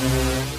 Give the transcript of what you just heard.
we